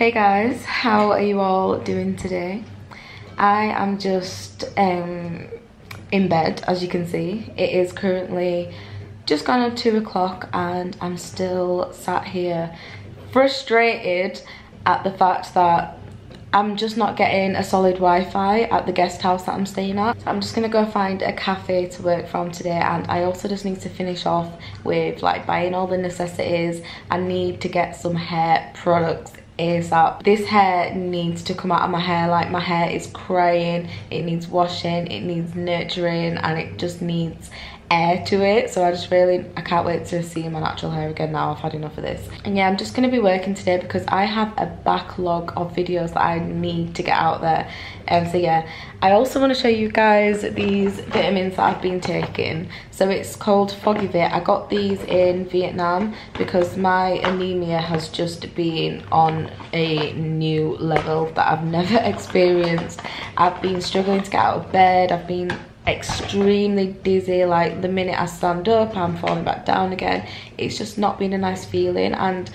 Hey guys, how are you all doing today? I am just um, in bed, as you can see. It is currently just gone on two o'clock and I'm still sat here frustrated at the fact that I'm just not getting a solid Wi-Fi at the guest house that I'm staying at. So I'm just gonna go find a cafe to work from today and I also just need to finish off with like buying all the necessities. I need to get some hair products ASAP. This hair needs to come out of my hair. Like my hair is crying, it needs washing, it needs nurturing and it just needs air to it. So I just really I can't wait to see my natural hair again now. I've had enough of this. And yeah I'm just going to be working today because I have a backlog of videos that I need to get out there. And um, so yeah I also want to show you guys these vitamins that I've been taking. So it's called Foggy Fogivit I got these in Vietnam because my anemia has just been on a new level that I've never experienced. I've been struggling to get out of bed. I've been extremely dizzy like the minute I stand up I'm falling back down again. It's just not been a nice feeling and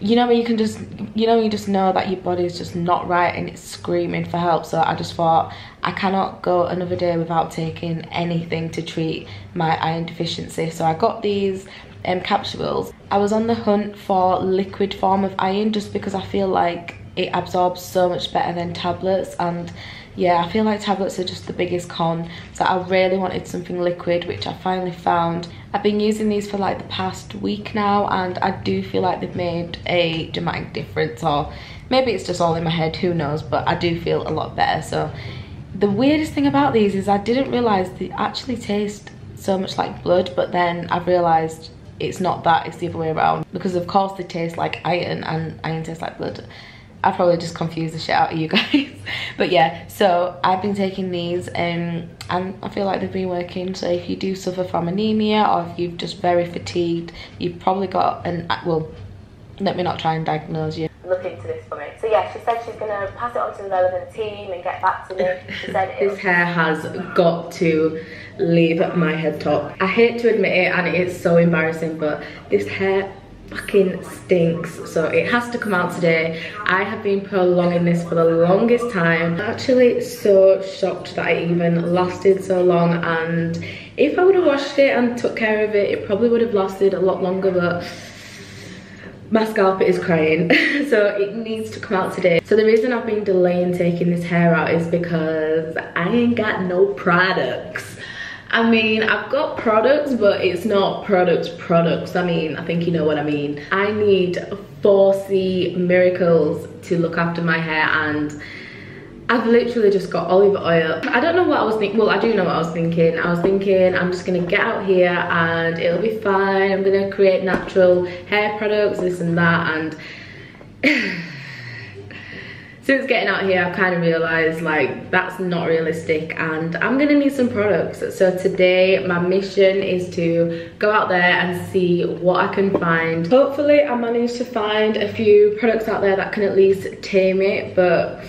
you know you can just you know you just know that your body is just not right and it's screaming for help so I just thought I cannot go another day without taking anything to treat my iron deficiency. So I got these um, capsules. I was on the hunt for liquid form of iron just because I feel like it absorbs so much better than tablets and yeah I feel like tablets are just the biggest con. So I really wanted something liquid which I finally found. I've been using these for like the past week now and I do feel like they've made a dramatic difference or maybe it's just all in my head who knows but I do feel a lot better. So the weirdest thing about these is I didn't realize they actually taste so much like blood but then I've realized it's not that it's the other way around. Because of course they taste like iron and iron tastes like blood I probably just confused the shit out of you guys. but yeah, so I've been taking these um, and I feel like they've been working. So if you do suffer from anemia or if you've just very fatigued, you've probably got an, well, let me not try and diagnose you. Look into this for me. So yeah, she said she's gonna pass it on to the relevant team and get back to me. She said this hair has got to leave my head top. I hate to admit it and it's so embarrassing, but this hair fucking stinks. So it has to come out today. I have been prolonging this for the longest time. I'm actually so shocked that it even lasted so long and if i would have washed it and took care of it it probably would have lasted a lot longer but my scalp is crying. So it needs to come out today. So the reason i've been delaying taking this hair out is because i ain't got no products I mean, I've got products, but it's not products products. I mean, I think you know what I mean. I need 4C miracles to look after my hair and I've literally just got olive oil. I don't know what I was thinking. Well, I do know what I was thinking. I was thinking I'm just gonna get out here and it'll be fine. I'm gonna create natural hair products, this and that. And since getting out here, I've kind of realized like that's not realistic and I'm gonna need some products. So today, my mission is to go out there and see what I can find. Hopefully I manage to find a few products out there that can at least tame it, but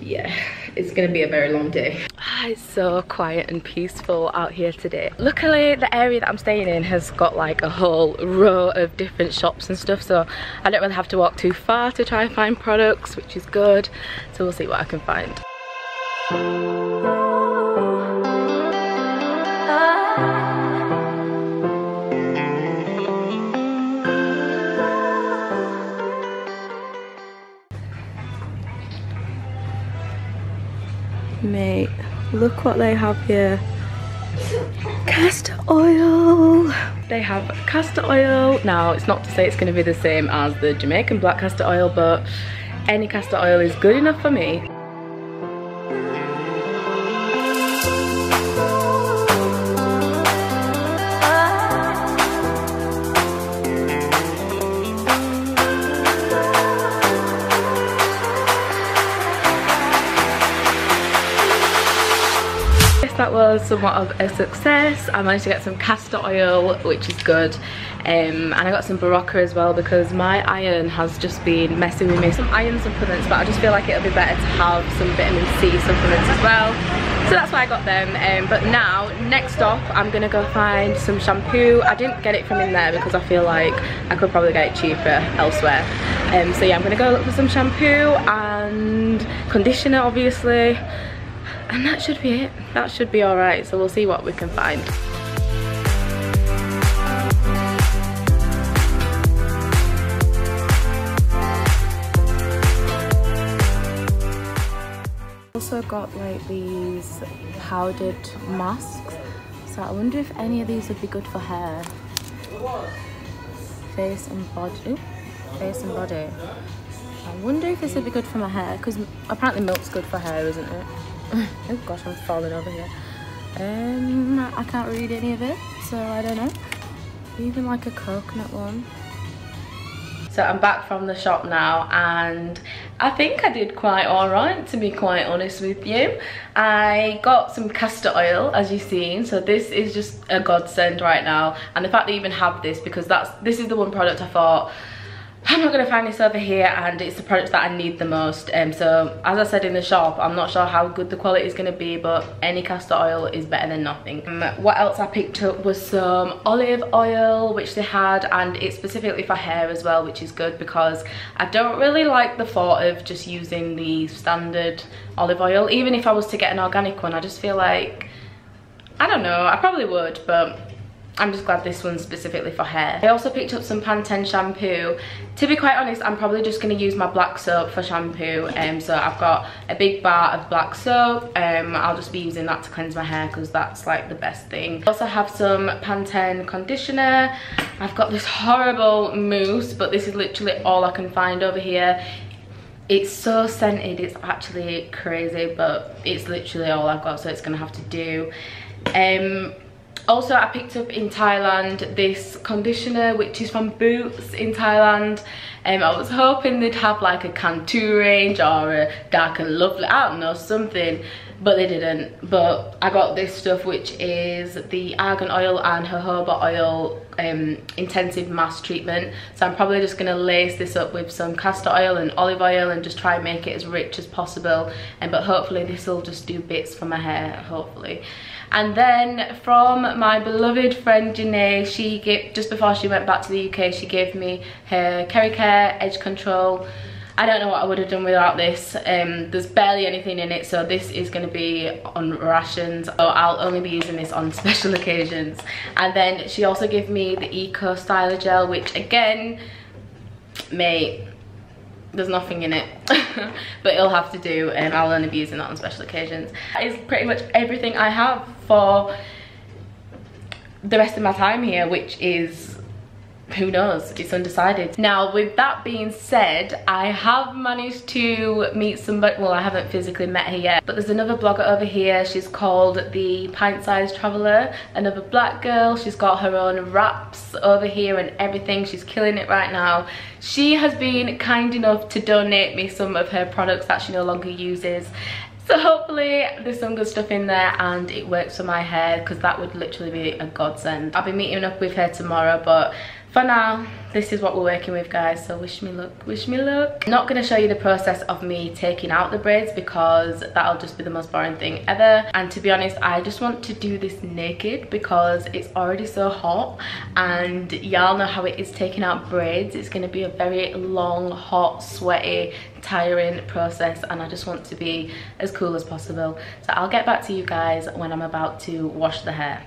yeah it's gonna be a very long day. It's so quiet and peaceful out here today. Luckily, the area that I'm staying in has got like a whole row of different shops and stuff, so I don't really have to walk too far to try and find products, which is good. So we'll see what I can find. Look what they have here. Castor oil. They have castor oil. Now, it's not to say it's going to be the same as the Jamaican black castor oil, but any castor oil is good enough for me. That was somewhat of a success. I managed to get some castor oil, which is good. Um, and I got some Berocca as well because my iron has just been messing with me. Some iron supplements, but I just feel like it'll be better to have some vitamin C supplements as well. so that's why I got them um, but now next stop I'm gonna go find some shampoo I didn't get it from in there because I feel like I could probably get it cheaper elsewhere um, so yeah I'm gonna go look for some shampoo and conditioner obviously and that should be it. That should be all right so we'll see what we can find. Also got like these powdered masks so I wonder if any of these would be good for hair. Face and body. Ooh, face and body. I wonder if this would be good for my hair because apparently milk's good for hair isn't it oh gosh I'm falling over here. Um I can't read any of it so I don't know. Even like a coconut one. So I'm back from the shop now and I think I did quite alright to be quite honest with you. I got some castor oil as you've seen so this is just a godsend right now. And the fact they even have this because that's this is the one product I thought I'm not to find this over here and it's the product that I need the most. Um, so as I said in the shop, I'm not sure how good the quality is going to be, but any castor oil is better than nothing. Um, what else I picked up was some olive oil, which they had, and it's specifically for hair as well, which is good because I don't really like the thought of just using the standard olive oil. Even if I was to get an organic one, I just feel like, I don't know, I probably would, but I'm just glad this one's specifically for hair. I also picked up some Pantene shampoo. To be quite honest, I'm probably just going to use my black soap for shampoo. Um, so I've got a big bar of black soap. Um, I'll just be using that to cleanse my hair because that's like the best thing. I also have some Pantene conditioner. I've got this horrible mousse, but this is literally all I can find over here it's so scented it's actually crazy but it's literally all i've got so it's gonna have to do um also i picked up in thailand this conditioner which is from boots in thailand. Um, i was hoping they'd have like a cantu range or a dark and lovely i don't know something but they didn't. But i got this stuff which is the argan oil and jojoba oil um, intensive mask treatment. So i'm probably just going to lace this up with some castor oil and olive oil and just try and make it as rich as possible. And but hopefully this will just do bits for my hair hopefully and then from my beloved friend Janae, she gave, just before she went back to the UK, she gave me her Care Edge Control. I don't know what I would have done without this. Um, there's barely anything in it, so this is going to be on rations. So I'll only be using this on special occasions. And then she also gave me the Eco Styler Gel, which again, mate, there's nothing in it but it'll have to do and I'll only be using that on special occasions. That is pretty much everything I have for the rest of my time here which is who knows? It's undecided. Now with that being said i have managed to meet somebody well i haven't physically met her yet but there's another blogger over here. She's called the pint-sized traveler another black girl. She's got her own wraps over here and everything. She's killing it right now. She has been kind enough to donate me some of her products that she no longer uses. So hopefully there's some good stuff in there and it works for my hair because that would literally be a godsend. I'll be meeting up with her tomorrow but for now this is what we're working with guys so wish me luck wish me luck. Not going to show you the process of me taking out the braids because that'll just be the most boring thing ever. And to be honest I just want to do this naked because it's already so hot and y'all know how it is taking out braids. It's going to be a very long hot sweaty tiring process and I just want to be as cool as possible. So I'll get back to you guys when I'm about to wash the hair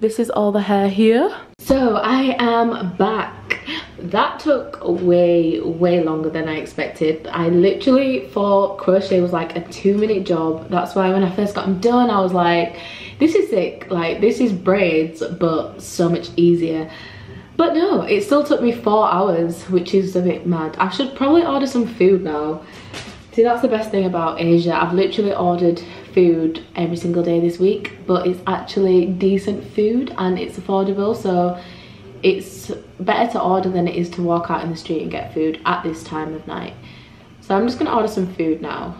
this is all the hair here. So i am back. That took way way longer than i expected. I literally thought crochet was like a two minute job. That's why when i first got them done i was like this is sick. Like this is braids but so much easier. But no it still took me four hours which is a bit mad. I should probably order some food now see that's the best thing about asia. I've literally ordered food every single day this week but it's actually decent food and it's affordable so it's better to order than it is to walk out in the street and get food at this time of night. So i'm just gonna order some food now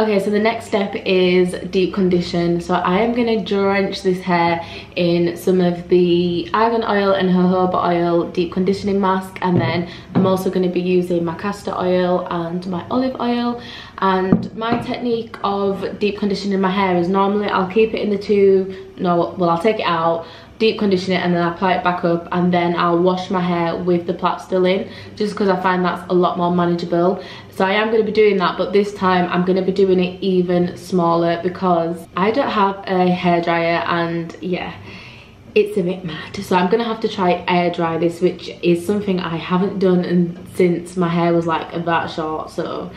Okay, so the next step is deep condition. So I am gonna drench this hair in some of the argan oil and jojoba oil deep conditioning mask. And then I'm also gonna be using my castor oil and my olive oil. And my technique of deep conditioning my hair is normally I'll keep it in the two, no, well I'll take it out, deep condition it and then I apply it back up and then I'll wash my hair with the plait still in just because I find that's a lot more manageable. So I am going to be doing that but this time I'm going to be doing it even smaller because I don't have a hairdryer and yeah it's a bit mad. So i'm gonna have to try air dry this which is something i haven't done and since my hair was like that short so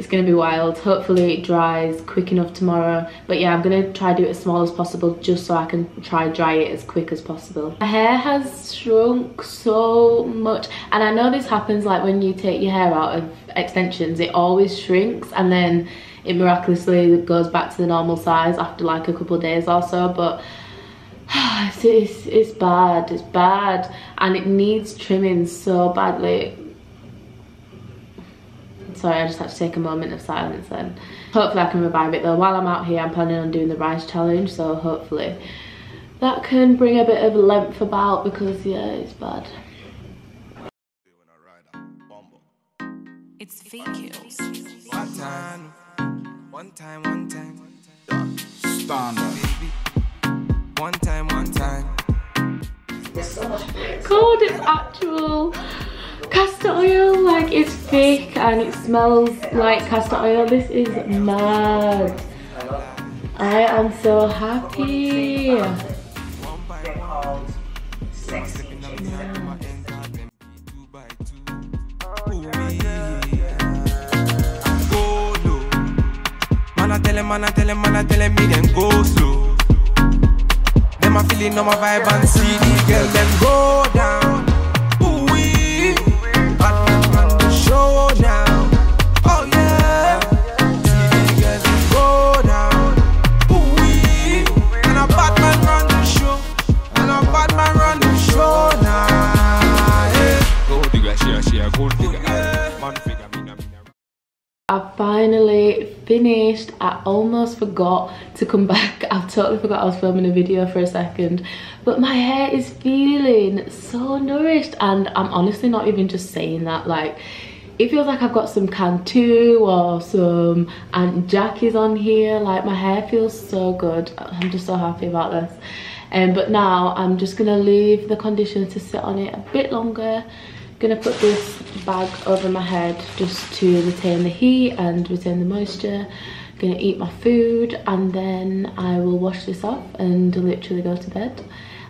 it's gonna be wild. Hopefully it dries quick enough tomorrow. But yeah i'm gonna try do it as small as possible just so i can try dry it as quick as possible. My hair has shrunk so much and i know this happens like when you take your hair out of extensions. It always shrinks and then it miraculously goes back to the normal size after like a couple days or so. But it's, it's, it's bad. It's bad. And it needs trimming so badly sorry I just had to take a moment of silence then. Hopefully I can revive it though. While I'm out here I'm planning on doing the rise challenge so hopefully that can bring a bit of length about because yeah it's bad. It's fake kills one time one time one time. Standard. One time one time. God, it's actual castor oil like it's fake and it smells like castor oil this is mad i am so happy Man, I tell man, I tell me go slow. Them I feeling my vibe and see them go down. Finally finished. I almost forgot to come back. I totally forgot I was filming a video for a second. But my hair is feeling so nourished. And I'm honestly not even just saying that. Like, it feels like I've got some Cantu or some Aunt Jackie's on here. Like, my hair feels so good. I'm just so happy about this. Um, but now I'm just to leave the conditioner to sit on it a bit longer gonna put this bag over my head just to retain the heat and retain the moisture. Gonna eat my food and then I will wash this off and literally go to bed.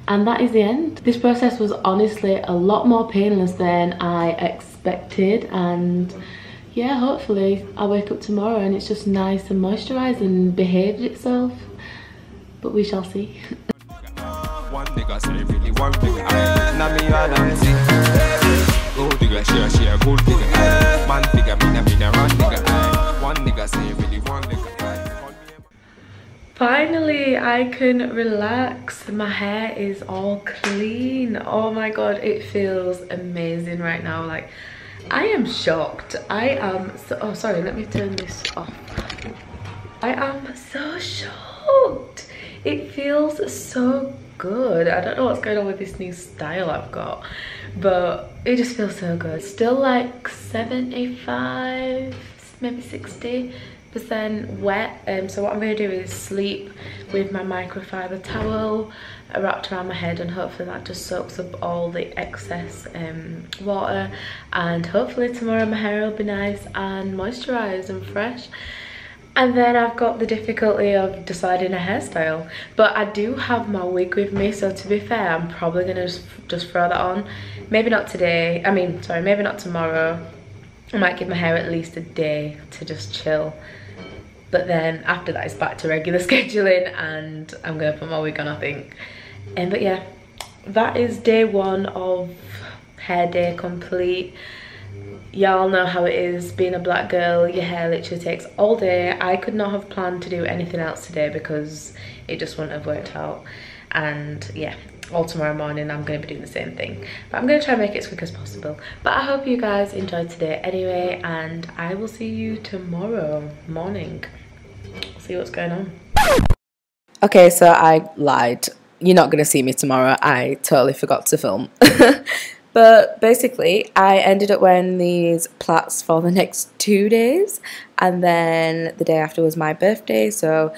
And that is the end. This process was honestly a lot more painless than I expected and yeah hopefully I wake up tomorrow and it's just nice and moisturized and behaved itself. But we shall see Man figure, run nigga. One nigga say really one nigga. Finally, I can relax. My hair is all clean. Oh my god, it feels amazing right now. Like, I am shocked. I am so, oh sorry, let me turn this off. I am so shocked. It feels so good. I don't know what's going on with this new style I've got, but it just feels so good. Still like 75, maybe 60 percent wet um, so what i'm going to do is sleep with my microfiber towel wrapped around my head and hopefully that just soaks up all the excess um, water and hopefully tomorrow my hair will be nice and moisturized and fresh and then I've got the difficulty of deciding a hairstyle. But I do have my wig with me, so to be fair, I'm probably gonna just, just throw that on. Maybe not today, I mean, sorry, maybe not tomorrow. I might give my hair at least a day to just chill. But then after that, it's back to regular scheduling and I'm gonna put my wig on, I think. And um, but yeah, that is day one of hair day complete y'all know how it is being a black girl your hair literally takes all day i could not have planned to do anything else today because it just wouldn't have worked out and yeah all tomorrow morning i'm going to be doing the same thing but i'm going to try and make it as quick as possible but i hope you guys enjoyed today anyway and i will see you tomorrow morning see what's going on. Okay, so I lied. You're not going to see me tomorrow. I totally forgot to film. but basically, I ended up wearing these plaits for the next two days, and then the day after was my birthday, so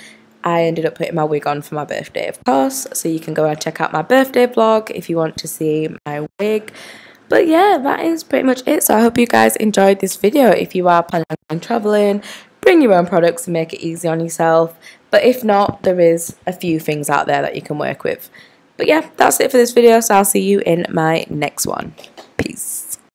I ended up putting my wig on for my birthday, of course. So you can go and check out my birthday vlog if you want to see my wig. But yeah, that is pretty much it. So I hope you guys enjoyed this video. If you are planning on traveling, bring your own products and make it easy on yourself. But if not, there is a few things out there that you can work with. But yeah, that's it for this video. So I'll see you in my next one. Peace.